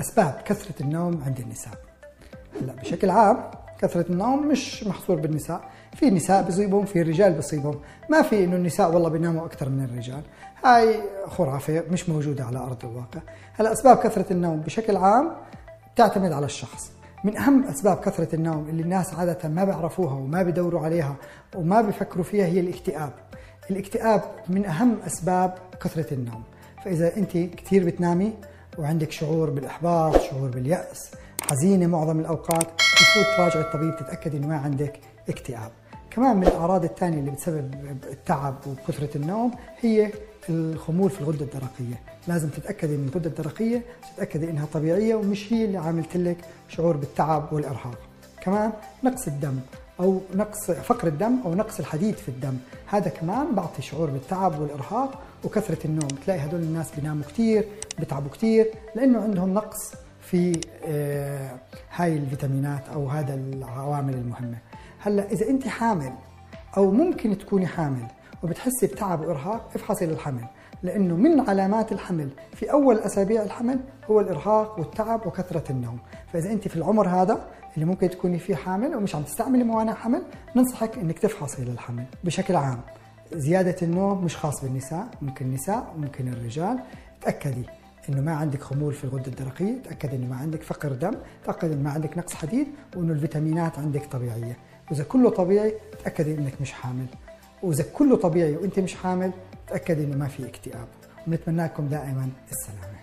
أسباب كثرة النوم عند النساء. هلا بشكل عام كثرة النوم مش محصور بالنساء. في نساء بيصيبهم في رجال بيصيبهم. ما في إنه النساء والله بيناموا أكثر من الرجال. هاي خرافة مش موجودة على أرض الواقع. هلا أسباب كثرة النوم بشكل عام تعتمد على الشخص. من أهم أسباب كثرة النوم اللي الناس عادة ما بيعرفوها وما بيدوروا عليها وما بيفكروا فيها هي الاكتئاب. الاكتئاب من أهم أسباب كثرة النوم. فإذا أنت كثير بتنامي وعندك شعور بالإحباط شعور باليأس حزينة معظم الأوقات. المفروض تراجع الطبيب تتأكد إنه ما عندك اكتئاب. كمان من الأعراض الثانية اللي بتسبب التعب وكثرة النوم هي الخمول في الغدة الدرقية. لازم تتأكدي من الغدة الدرقية تتأكدي إنها طبيعية ومش هي اللي عاملت لك شعور بالتعب والإرهاق. كمان نقص الدم. أو نقص فقر الدم أو نقص الحديد في الدم. هذا كمان بعطي شعور بالتعب والإرهاق وكثرة النوم. تلاقي هدول الناس بيناموا كثير بيتعبوا كثير لأنه عندهم نقص في آه، هاي الفيتامينات أو هذا العوامل المهمة. هلأ إذا أنت حامل أو ممكن تكوني حامل وبتحسي بتعب وإرهاق افحصي للحمل. لأنه من علامات الحمل. في أول أسابيع الحمل هو الإرهاق والتعب وكثرة النوم. فإذا أنت في العمر هذا اللي ممكن تكوني فيه حامل ومش عم تستعملي موانع حمل ننصحك إنك تفحصي للحمل بشكل عام. زيادة النوم مش خاص بالنساء ممكن النساء ممكن الرجال. تأكدي إنه ما عندك خمول في الغدة الدرقية، تاكد إنه ما عندك فقر دم، تاكد إنه ما عندك نقص حديد وإنه الفيتامينات عندك طبيعية، وإذا كله طبيعي تأكدي إنك مش حامل. وإذا كله طبيعي وإنت مش حامل تأكدي إنه ما في اكتئاب، ونتمنى لكم دائما السلامة.